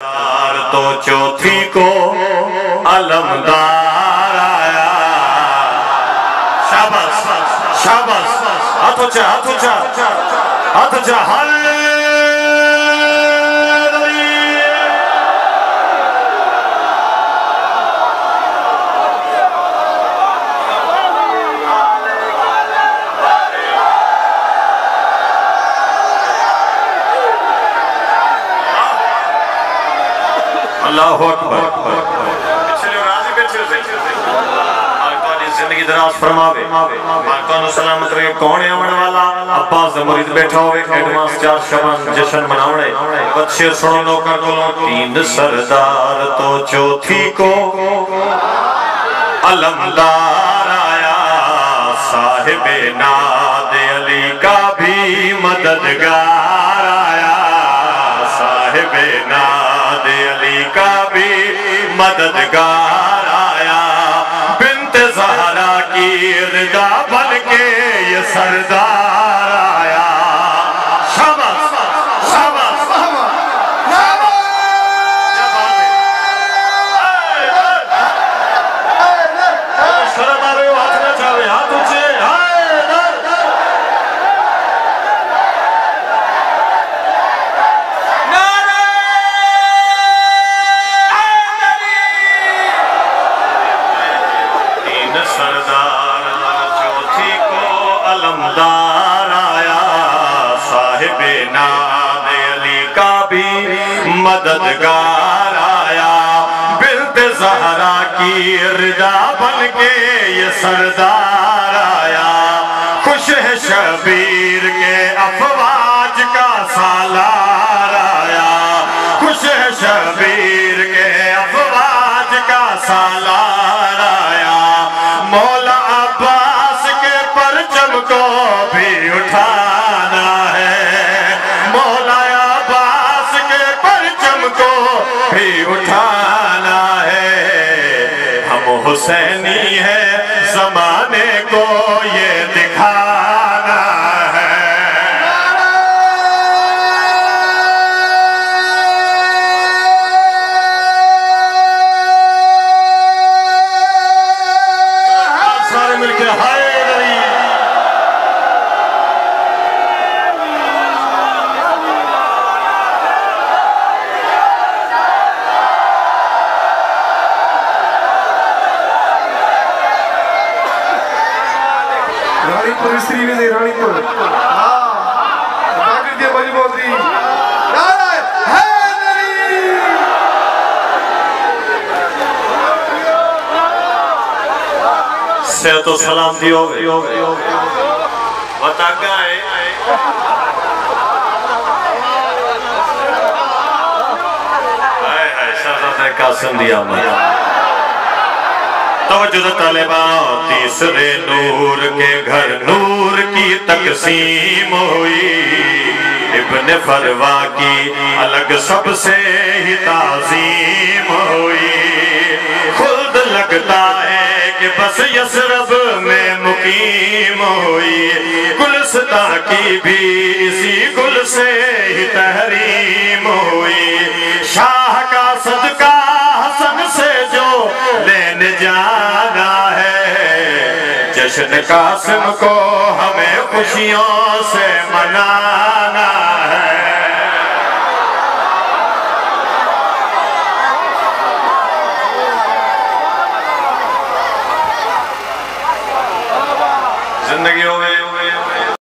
تو چوتھی کو علمدار آیا۔ شاباس شاباس ہاتھ اچھا ہاتھ اچھا ہاتھ اچھا ہل اللہ اکبر۔ زندگی دراز فرماوے۔ آقا نے سلامت رہے، کون ہے آمن والا؟ عباس مرید بیٹھا ہوئے، ایڈوانس چار شبان جشن مناوڑے بچے سنو نوکر کلوں تین سردار تو چوتھی کو۔ علمدار آیا، صاحب ناد علی کا بھی مددگار آیا۔ صاحب ناد علی کا بھی مددگار آیا۔ بنت زہرا کی رضا بن کے یہ سردار آیا۔ سردار چوتھی کو علمدار آیا۔ صاحب ناد علی کا بھی مددگار آیا۔ بنت زہرا کی رضا بن کے یہ سردار آیا۔ خوش ہے شبیر کے افواج کا سالار۔ مولا عباس کے پرچم کو بھی اٹھانا ہے۔ مولا عباس کے پرچم کو بھی اٹھانا ہے۔ ہم حسینی ہیں، زمانے کو سارے مل کے ہائے دری رانی پور صحت و سلام دیو بتا گائے ہائے ہائے، شہزادہ قاسم دیا مجھا توجہ طالبان تیسرے نور کے گھر نور کی تقسیم ہوئی۔ ابن فروا کی الگ سب سے ہی تعظیم۔ بس یسرب میں مقیم ہوئی۔ گلستہ کی بھی اسی گل سے ہی تحریم ہوئی۔ شاہ کا صدقہ حسن سے جو لین جانا ہے۔ جشن قاسم کو ہمیں خوشیوں سے منانا ہے زندگیوں میں